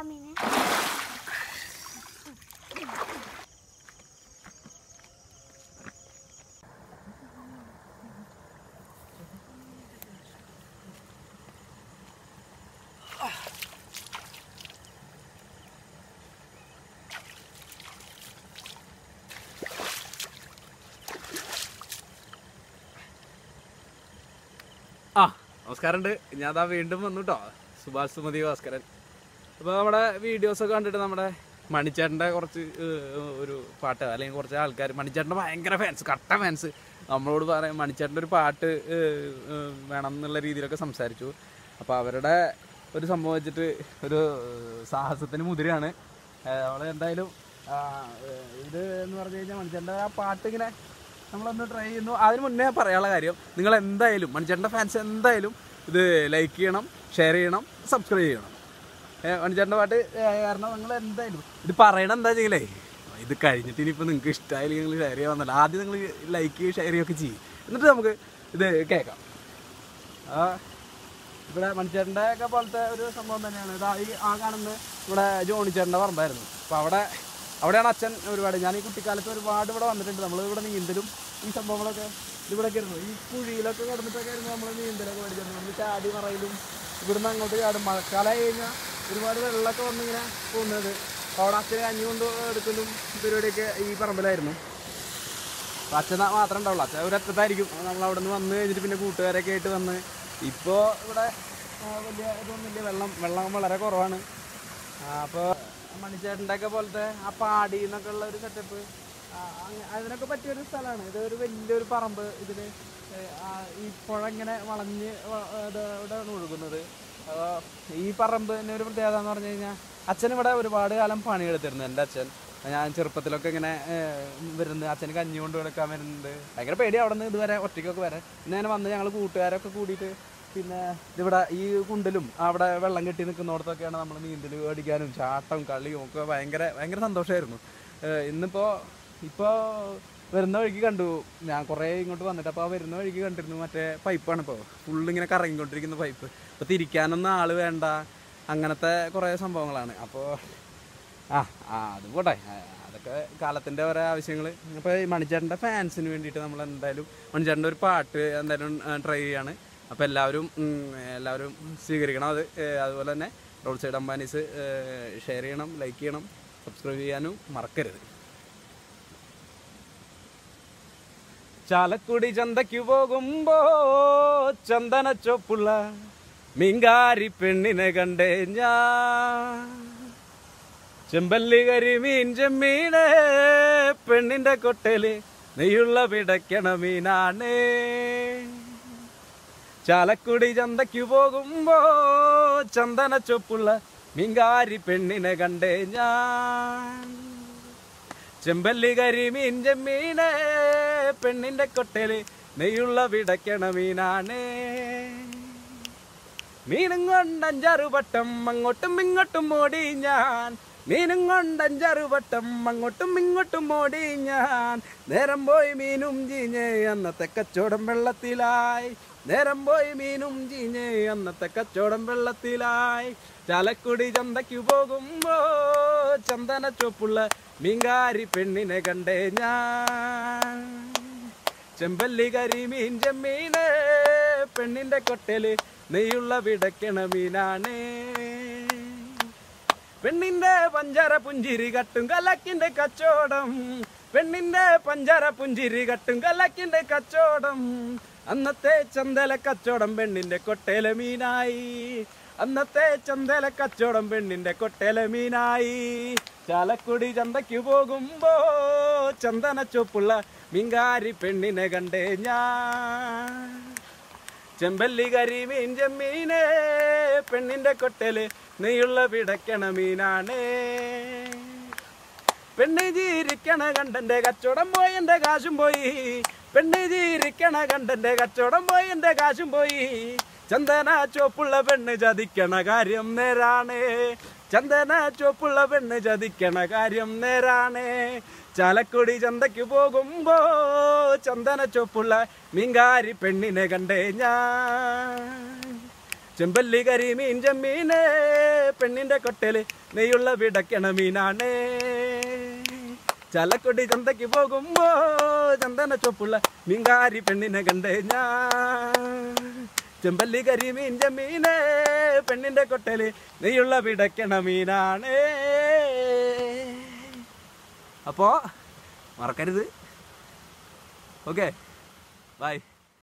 അമ്മീനെ ആ നമസ്കാരമുണ്ട്. ഞാൻ അതാ വീണ്ടും വന്നു കേട്ടോ സുഭാഷ് സുമതി ഭാസ്കരൻ. അപ്പോൾ നമ്മുടെ വീഡിയോസൊക്കെ കണ്ടിട്ട് നമ്മുടെ മണിച്ചേട്ടന്റെ കുറച്ച് ഒരു പാട്ട് അല്ലെങ്കിൽ കുറച്ച് ആൾക്കാർ മണിച്ചേട്ടന്റെ ഭയങ്കര ഫാൻസ് കട്ട ഫാൻസ് നമ്മളോട് പറയാം മണിച്ചേട്ടന്റെ ഒരു പാട്ട് വേണം എന്നുള്ള രീതിയിലൊക്കെ സംസാരിച്ചു. അപ്പോൾ അവരുടെ ഒരു സംഭവം വെച്ചിട്ട് ഒരു സാഹസത്തിന് മുതിരാണ്. നമ്മൾ എന്തായാലും ഇത് എന്ന് പറഞ്ഞു കഴിഞ്ഞാൽ മണിച്ചേട്ടന്റെ ആ പാട്ട് ഇങ്ങനെ നമ്മളൊന്ന് ട്രൈ ചെയ്യുന്നു. അതിന് മുന്നേ പറയാനുള്ള കാര്യം നിങ്ങൾ എന്തായാലും മണിച്ചേട്ടന്റെ ഫാൻസ് എന്തായാലും ഇത് ലൈക്ക് ചെയ്യണം ഷെയർ ചെയ്യണം സബ്സ്ക്രൈബ് ചെയ്യണം. മണിച്ചേട്ടന്റെ പാട്ട് കാരണം നിങ്ങൾ എന്തായാലും ഇത് പറയണം എന്താ ചെയ്യലേ ഇത് കഴിഞ്ഞിട്ട് ഇനിയിപ്പോൾ നിങ്ങൾക്ക് ഇഷ്ടമായില്ലെങ്കിൽ നിങ്ങൾ ഷെയർ ചെയ്യാൻ വന്നല്ലോ. ആദ്യം നിങ്ങൾ ലൈക്ക് ഷെയർ ചെയ്യുകയൊക്കെ ചെയ്യും. എന്നിട്ട് നമുക്ക് ഇത് കേൾക്കാം. ആ ഇവിടെ മണിച്ചേട്ടന്റെ ഒക്കെ പോലത്തെ ഒരു സംഭവം തന്നെയാണ്. ഇതാ ഈ ആ കാണുന്നത് ഇവിടെ ജോണിച്ചേട്ടന്റെ പറമ്പായിരുന്നു. അപ്പോൾ അവിടെ അവിടെയാണ് അച്ഛൻ ഒരുപാട്. ഞാൻ ഈ കുട്ടിക്കാലത്ത് ഒരുപാട് ഇവിടെ വന്നിട്ടുണ്ട്. നമ്മൾ ഇവിടെ നീന്തലും ഈ സംഭവങ്ങളൊക്കെ ഇവിടെയൊക്കെ ആയിരുന്നു. ഈ കുഴിയിലൊക്കെ കിടന്നിട്ടൊക്കെ ആയിരുന്നു നമ്മൾ നീന്തലൊക്കെ പഠിച്ചിരുന്നത് ചാടി മറയിലും ഇവിടുന്ന് അങ്ങോട്ട് ചാടും. മഴക്കാലമായി കഴിഞ്ഞാൽ ഒരുപാട് വെള്ളമൊക്കെ വന്നിങ്ങനെ പോകുന്നത്. അവിടെ അച്ഛൻ കഞ്ഞി കൊണ്ട് എടുക്കലും പരിപാടിയൊക്കെ ഈ പറമ്പിലായിരുന്നു. അച്ഛൻ മാത്രമേ ഉണ്ടാവുള്ളൂ. അച്ഛൻ ഒരറ്റത്തായിരിക്കും നമ്മൾ അവിടെ നിന്ന് വന്ന് കഴിഞ്ഞിട്ട് പിന്നെ കൂട്ടുകാരൊക്കെ ആയിട്ട് വന്ന്. ഇപ്പോൾ ഇവിടെ വലിയ ഇതൊന്നുമില്ല വെള്ളം വെള്ളം വളരെ കുറവാണ്. അപ്പോൾ മണിച്ചേട്ടന്റെ ഒക്കെ പോലത്തെ ആ പാടി എന്നൊക്കെ ഉള്ള ഒരു സെറ്റപ്പ് അതിനൊക്കെ പറ്റിയൊരു സ്ഥലമാണ്. ഇത് ഒരു വലിയൊരു പറമ്പ്. ഇതിൽ ഈ പുഴ ഇങ്ങനെ വളഞ്ഞ് ഇവിടെ ഒഴുകുന്നത്. ഈ പറമ്പിന് ഒരു പ്രത്യേകത എന്ന് പറഞ്ഞു കഴിഞ്ഞാൽ അച്ഛൻ ഇവിടെ ഒരുപാട് കാലം പണിയെടുത്തിരുന്നു എന്റെ അച്ഛൻ. ഞാൻ ചെറുപ്പത്തിലൊക്കെ ഇങ്ങനെ വരുന്നത് അച്ഛന് കഞ്ഞി കൊണ്ട് കൊടുക്കാൻ വരുന്നുണ്ട്. ഭയങ്കര പേടി അവിടെ നിന്ന് ഇതുവരെ ഒറ്റയ്ക്കൊക്കെ വരെ പിന്നെ അങ്ങനെ വന്ന് ഞങ്ങൾ കൂട്ടുകാരൊക്കെ കൂടിയിട്ട് പിന്നെ ഇവിടെ ഈ കുണ്ടിലും അവിടെ വെള്ളം കെട്ടി നിൽക്കുന്നിടത്തൊക്കെയാണ് നമ്മൾ നീന്തൽ അടിക്കാനും ചാട്ടം കളിയും ഒക്കെ ഭയങ്കര ഭയങ്കര സന്തോഷമായിരുന്നു ഇന്നിപ്പോൾ ഇപ്പോൾ വരുന്ന വഴിക്ക് കണ്ടു. ഞാൻ കുറേ ഇങ്ങോട്ട് വന്നിട്ട് അപ്പോൾ ആ വരുന്ന വഴിക്ക് കണ്ടിരുന്നു. മറ്റേ പൈപ്പാണ് ഇപ്പോൾ ഫുള്ളിങ്ങനെ കറങ്ങിക്കൊണ്ടിരിക്കുന്ന പൈപ്പ് അപ്പോൾ തിരിക്കാനൊന്നും ആൾ വേണ്ട. അങ്ങനത്തെ കുറേ സംഭവങ്ങളാണ്. അപ്പോൾ ആ ആ അത് പോട്ടെ. അതൊക്കെ കാലത്തിന്റെ ഓരോ ആവശ്യങ്ങൾ അപ്പോൾ മണിച്ചേട്ടന്റെ ഫാൻസിന് വേണ്ടിയിട്ട് നമ്മൾ എന്തായാലും മണിച്ചേട്ടന്റെ ഒരു പാട്ട് എന്തായാലും ട്രൈ ചെയ്യാണ്. അപ്പോൾ എല്ലാവരും എല്ലാവരും സ്വീകരിക്കണം അത്. അതുപോലെ തന്നെ റോഡ് സൈഡ് അംബാനീസ് ഷെയർ ചെയ്യണം ലൈക്ക് ചെയ്യണം സബ്സ്ക്രൈബ് ചെയ്യാനും മറക്കരുത്. ചാലക്കുടി ചന്തയ്ക്ക് പോകുമ്പോ ചന്ദന ചൊപ്പുള്ള മീങ്കാരി പെണ്ണിനെ കണ്ടേ ഞാൻ. ചെമ്പല്ലി കരിമീൻ ചെമ്മീന് പെണ്ണിന്റെ കൊട്ടൽ നെയ്യുള്ള പിടയ്ക്കണ മീനാണ്. ചാലക്കുടി ചന്തയ്ക്ക് പോകുമ്പോ ചന്ദന ചൊപ്പുള്ള മീങ്കാരി പെണ്ണിനെ കണ്ടേ ഞാൻ. ചെമ്പല്ലി കരിമീൻ ചെമ്മീന് പെണ്ണിന്റെ കൊട്ടൽ നെയ്യുള്ള വിടക്കണ മീനാണേ. മീനും കൊണ്ടഞ്ചാറു വട്ടം അങ്ങോട്ടും ഇങ്ങോട്ടും ഓടി ഞാൻ. മീനും കൊണ്ടഞ്ചാറു വട്ടം അങ്ങോട്ടും ഇങ്ങോട്ടും ഓടി ഞാൻ. നേരം പോയി മീനും ചീഞ്ഞ് അന്നത്തെ കച്ചവടം വെള്ളത്തിലായി. നേരം പോയി മീനും ചീഞ്ഞ് അന്നത്തെ കച്ചവടം വെള്ളത്തിലായി. ചാലക്കുടി ചന്തയ്ക്ക് പോകുമ്പോ ചന്ദന ചുവപ്പുള്ള മീങ്കാരി പെണ്ണിനെ കണ്ടേ ഞാൻ. ചെമ്പല്ലി കരിമീൻ ചെമ്മീന് പെണ്ണിന്റെ കൊട്ടൽ നെയ്യുള്ള വിടക്കണ മീനാണ്. പെണ്ണിന്റെ പഞ്ചാര പുഞ്ചിരി കട്ടും കലക്കിന്റെ കച്ചോടം പെണ്ണിന്റെ പഞ്ചാര പുഞ്ചിരി കട്ടും കലക്കിന്റെ കച്ചോടം അന്നത്തെ ചന്തല കച്ചോടം പെണ്ണിന്റെ കൊട്ടേല മീനായി. അന്നത്തെ ചന്തല കച്ചോടം പെണ്ണിന്റെ കൊട്ടേല മീനായി. ചാലക്കുടി ചന്തയ്ക്ക് പോകുമ്പോ ചന്ദന ചുപ്പുള്ള മിങ്കാരി പെണ്ണിനെ കണ്ടേ ഞാൻ. ചെമ്പല്ലി കരിമീൻ ചെമ്മീനേ പെണ്ണിന്റെ കൊട്ടൽ നെയ്യുള്ള പിടക്കണ മീനാണേ. പെണ്ണ് ജീരിക്കണ കണ്ടന്റെ കച്ചവടം പോയി എന്റെ കാശും പോയി. പെണ്ണ് ജീരിക്കണ കണ്ടന്റെ കച്ചവടം പോയി എന്റെ കാശും പോയി. ചന്ദന ചോപ്പുള്ള പെണ്ണ് ചതിക്കണ കാര്യം നേരാണ്. ചന്ദന ചോപ്പുള്ള പെണ്ണ് ചതിക്കണ കാര്യം നേരാണേ. ചാലക്കുടി ചന്തയ്ക്ക് പോകുമ്പോ ചന്ദന ചോപ്പുള്ള മീങ്കാരി പെണ്ണിനെ കണ്ടേ ഞാൻ. ചെമ്പല്ലി കരി മീൻ ചെമ്മീനേ പെണ്ണിന്റെ കൊട്ടൽ നെയ്യുള്ള വിടക്കണ മീനാണേ. ചലക്കൊടി ചന്തയ്ക്ക് പോകുമ്പോ ചന്ദന ചുവപ്പുള്ള മീങ്കാരി പെണ്ണിനെ കണ്ടേ ഞാൻ. ചെമ്പല്ലി കരി മീൻ ചെമ്മീനേ പെണ്ണിന്റെ കൊട്ടൽ നെയ്യുള്ള പിടക്കണ മീനാണ്. അപ്പോ മറക്കരുത്. Okay bye.